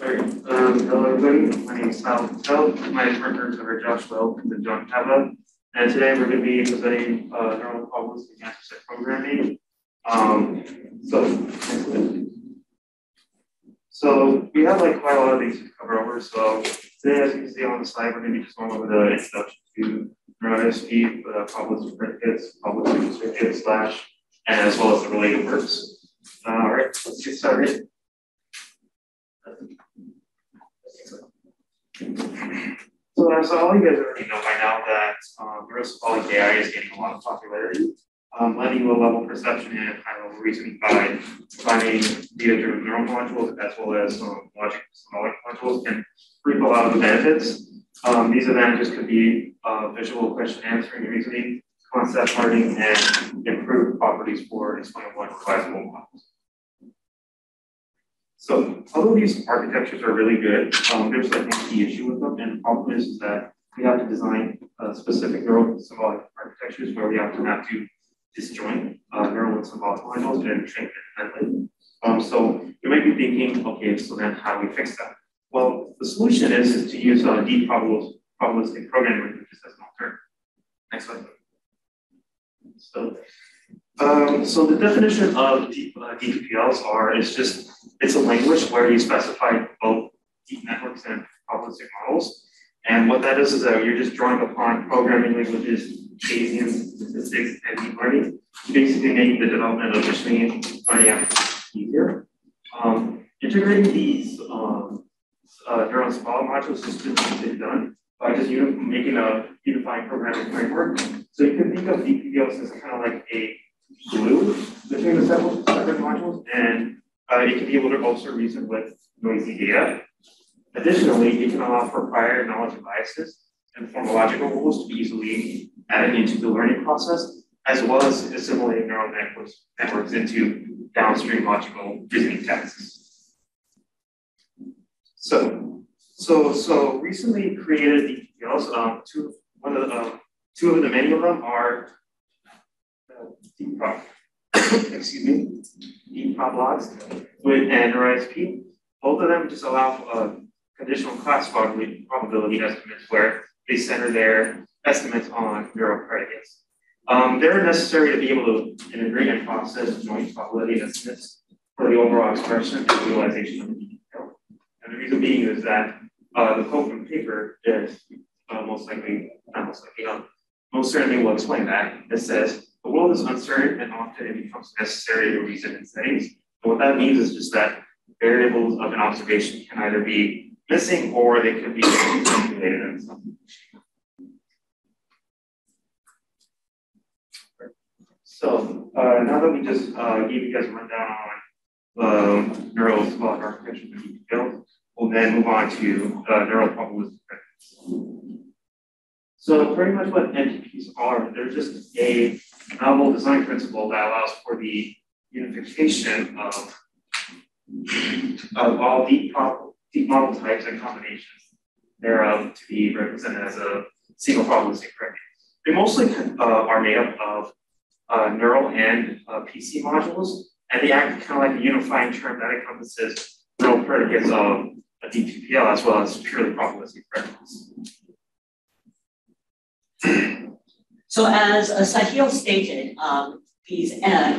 Um, hello everybody, my name is Sahil Patel, my partners are Josh Welk and John Cava. And today we're gonna be presenting, uh, neural problems in answer set programming. Um, so, so we have like quite a lot of things to cover over, so today, as you can see on the slide, we're gonna be just going over the introduction to neural SP, the probabilistic predicates, probabilistic circuit slash, and as well as the related works. Alright, let's get started. So as all you guys already know by now that um, neurosymbolic AI is gaining a lot of popularity. Um, blending low-level perception and high-level reasoning by combining data-driven neural modules as well as um, logic symbolic modules can reap a lot of the benefits. Um, these advantages could be uh, visual question answering, reasoning, concept learning, and improved properties for explainable and realizable models. So although these architectures are really good, um, there's like one key issue with them, and the problem is, that we have to design uh, specific neural symbolic architectures where we have to have to disjoint uh, neural and symbolic modules and train independently. Um, so you might be thinking, okay, so then how do we fix that? Well, the solution is, is to use uh, deep probabilistic programming languages as an alternative. Next slide. So um, so the definition of deep, uh, DPPLs are is just it's a language where you specify both deep networks and probabilistic models. And what that is is that you're just drawing upon programming languages, Bayesian statistics, and deep learning, basically making the development of machine learning easier. Um, integrating these um, uh, neural symbolic modules is just done by just making a unifying programming framework. So you can think of DPPLs as kind of like a glue between the several separate modules, and uh, it can be able to also reason with noisy data. Additionally, it can allow for prior knowledge of biases and formological rules to be easily added into the learning process, as well as assimilating neural networks, networks into downstream logical reasoning tasks. So, so, so recently created DPLs, um, two, one of the, um, two of the many of them are deep prop, excuse me, deep logs with and RISP. Both of them just allow uh, conditional class probability estimates where they center their estimates on neural predicates. Um, they're necessary to be able to integrate and process joint probability estimates for the overall expression and utilization of the detail. And the reason being is that uh, the quote from paper is uh, most likely, not most likely, um, most certainly will explain that. It says, the world is uncertain and often it becomes necessary to reason in settings. And what that means is just that variables of an observation can either be missing or they could be manipulated in some So uh, now that we just uh, gave you guys a rundown on uh, neural symbolic architecture in detail, we'll then move on to uh, neural probabilistic So pretty much what NPPs are, they're just a novel design principle that allows for the unification of, of all deep, deep model types and combinations thereof to be represented as a single probabilistic predicate. They mostly uh, are made up of uh, neural and uh, PC modules, and they act kind of like a unifying term that encompasses neural predicates of a DPPL as well as purely probabilistic predicates. So as uh, Sahil stated, um, these uh,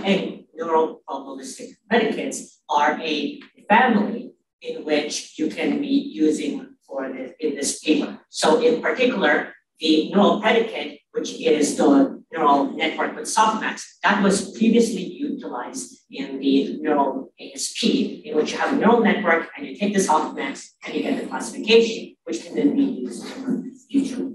neural probabilistic predicates are a family in which you can be using for this in this paper. So in particular, the neural predicate, which is the neural network with softmax, that was previously utilized in the neural ASP, in which you have a neural network and you take the softmax and you get the classification, which can then be used for future,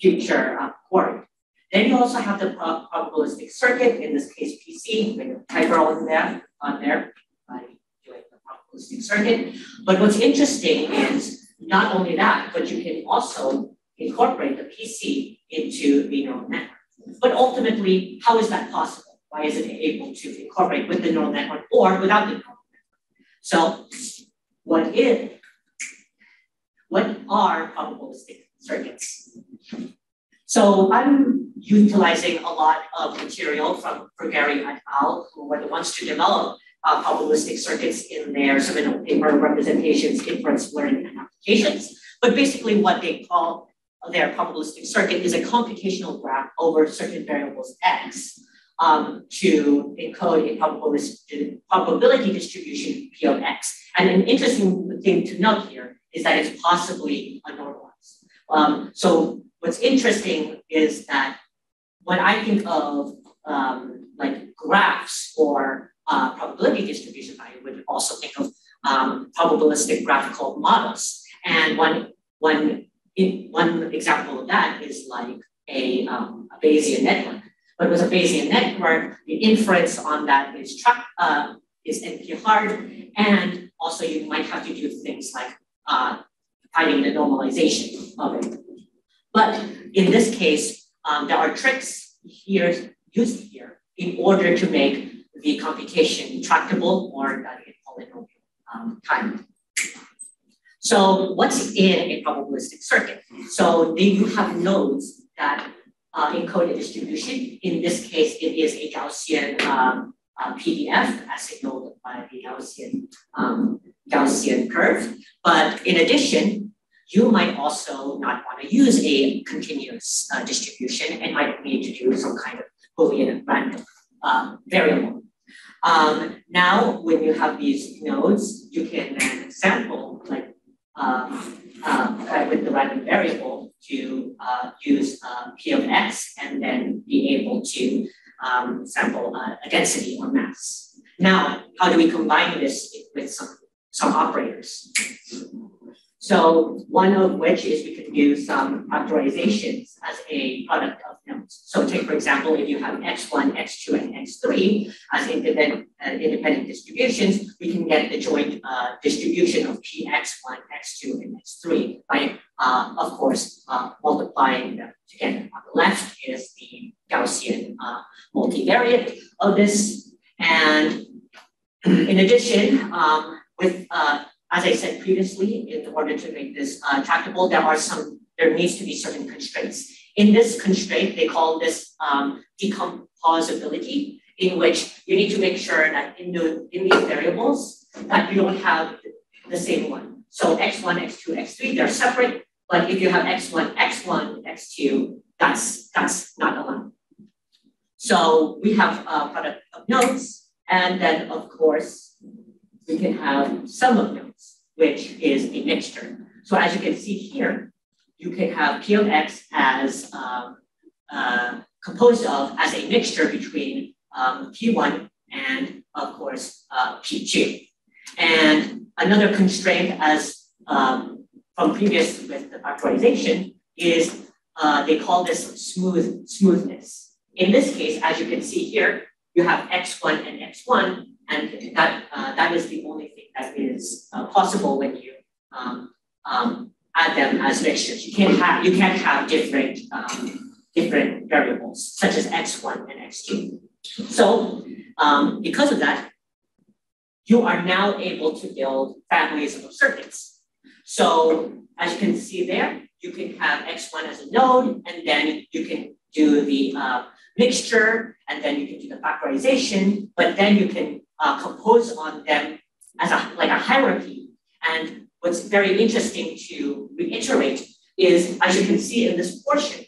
future uh, work. Then you also have the probabilistic circuit, in this case PC, with a there, on there by doing the probabilistic circuit. But what's interesting is not only that, but you can also incorporate the PC into the neural network. But ultimately, how is that possible? Why is it able to incorporate with the neural network or without the neural network? So what is, what are probabilistic circuits? So I'm utilizing a lot of material from Vergari et al., who were the ones to develop uh, probabilistic circuits in their seminal paper representations, inference learning and applications. But basically what they call their probabilistic circuit is a computational graph over certain variables x um, to encode a probability, probability distribution P of x. And an interesting thing to note here is that it's possibly normalized. Um, so what's interesting is that when I think of um, like graphs or uh, probability distribution, I would also think of um, probabilistic graphical models. And one, one, in, one example of that is like a, um, a Bayesian network. But with a Bayesian network, the inference on that is track, uh, is NP hard, and also you might have to do things like uh, finding the normalization of it. But in this case, um, there are tricks here used here in order to make the computation tractable or that it polynomial um, time. So what's in a probabilistic circuit? So then you have nodes that uh, encode a distribution. In this case, it is a Gaussian um, PDF as signaled by the Gaussian, um, Gaussian curve. But in addition, you might also not want to use a continuous uh, distribution and might need to do some kind of Boolean random uh, variable. Um, now, when you have these nodes, you can then sample like um, uh, with the random variable to uh, use uh, P of X and then be able to um, sample a density or mass. Now, how do we combine this with some, some operators? So one of which is we can do some factorizations as a product of nodes. So take, for example, if you have x1, x2, and x3 as independent, uh, independent distributions, we can get the joint uh, distribution of px1, x2, and x3 by, uh, of course, uh, multiplying them together. On the left is the Gaussian uh, multivariate of this. And in addition, um, with uh, as I said previously, in order to make this uh, tractable, there are some, there needs to be certain constraints. In this constraint, they call this um, decomposability, in which you need to make sure that in, the, in these variables, that you don't have the same one. So x1, x2, x3, they're separate, but if you have x1, x1, x2, that's, that's not allowed. So we have a product of nodes, and then of course, we can have sum of nodes, which is a mixture. So as you can see here, you can have P of X as um, uh, composed of as a mixture between um, P1 and of course uh, P2. And another constraint as um, from previous with the factorization is uh, they call this smooth smoothness. In this case, as you can see here, you have X1 and X1 and that, uh, that is the only thing that is uh, possible when you um, um, add them as mixtures. You can't have, you can't have different, um, different variables, such as x1 and x2. So um, because of that, you are now able to build families of circuits. So as you can see there, you can have x1 as a node, and then you can do the uh, mixture, and then you can do the factorization, but then you can uh, compose on them as a, like a hierarchy. And what's very interesting to reiterate is, as you can see in this portion,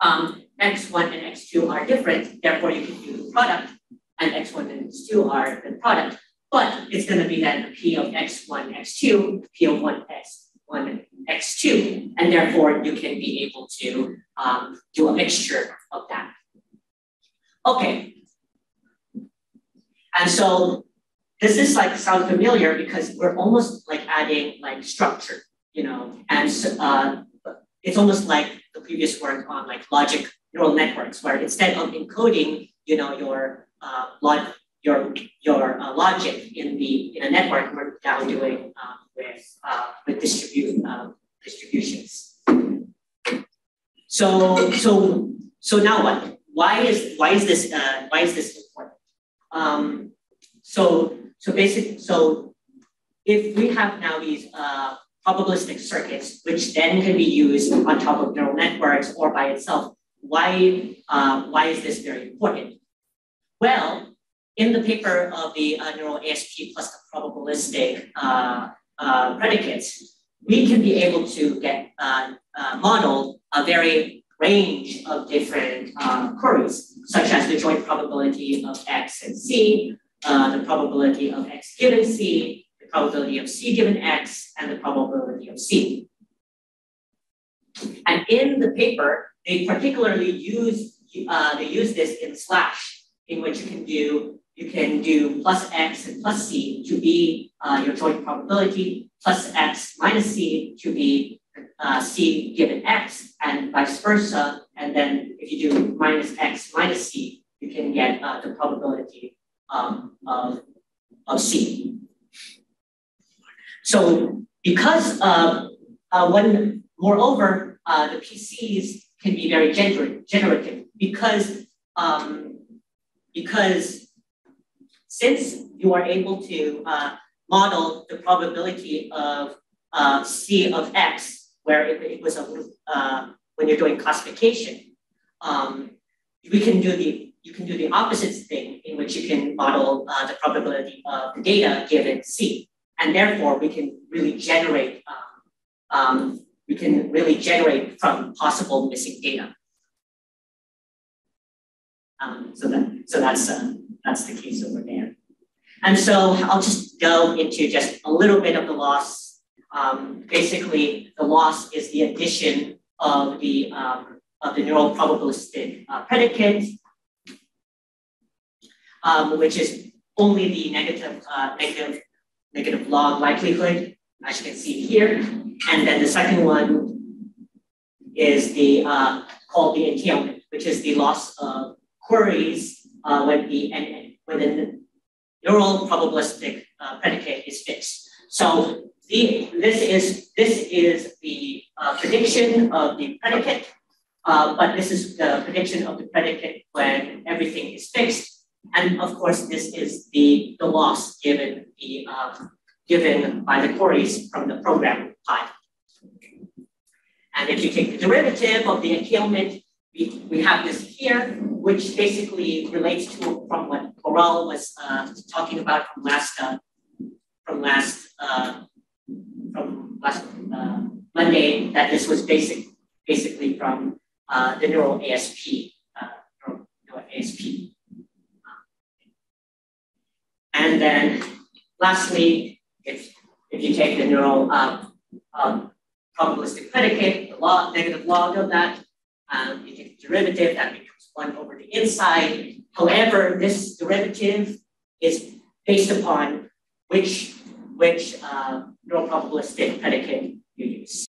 um, x1 and x2 are different, therefore you can do the product, and x1 and x2 are the product. But it's going to be then p of x1, x2, p of 1, x1, x2, and therefore you can be able to um, do a mixture of that. Okay, and so this is like sound familiar because we're almost like adding like structure, you know, and uh, it's almost like the previous work on like logic neural networks, where instead of encoding, you know, your uh, log your your uh, logic in the in a network, we're now doing um, with uh, with distribute um, distributions. So so so now what? Why is why is this uh, why is this? Um, so, so basically, so if we have now these uh, probabilistic circuits, which then can be used on top of neural networks or by itself, why, uh, why is this very important? Well, in the paper of the uh, neural ASP plus the probabilistic uh, uh, predicates, we can be able to get uh, uh, model a very range of different uh, queries, such as the joint probability of X and C, uh, the probability of X given C, the probability of C given X, and the probability of C. And in the paper, they particularly use uh, they use this in slash, in which you can do you can do plus x and plus c to be uh, your joint probability, plus x minus c to be uh, c given x, and vice versa. And then if you do minus x minus c, you can get uh, the probability um, of, of c. So because uh, when, moreover, uh, the PCs can be very gener generative because um, because since you are able to uh, model the probability of uh, C of X, where it, it was a, uh, when you're doing classification, um, we can do the you can do the opposite thing in which you can model uh, the probability of the data given C, and therefore we can really generate um, um, we can really generate from possible missing data. Um, so that so that's uh, that's the case over there. And so I'll just go into just a little bit of the loss. Um, basically, the loss is the addition of the um, of the neural probabilistic uh, predicate, um, which is only the negative uh, negative negative log likelihood, as you can see here. And then the second one is the uh, called the entailment, which is the loss of queries uh, when the when the neural probabilistic uh, predicate is fixed. So the, this is this is the uh, prediction of the predicate, uh, but this is the prediction of the predicate when everything is fixed. And of course, this is the, the loss given the um, given by the queries from the program type. And if you take the derivative of the entailment, we, we have this here, which basically relates to from what Corral was uh, talking about from last uh, from last uh, from last uh, Monday, that this was basic basically from uh, the neural ASP, uh, neural ASP. And then lastly, if, if you take the neural um, probabilistic predicate, the log, negative log of that, um, you take the derivative, that becomes one over the inside. However, this derivative is based upon which, which uh, no probabilistic predicate you use.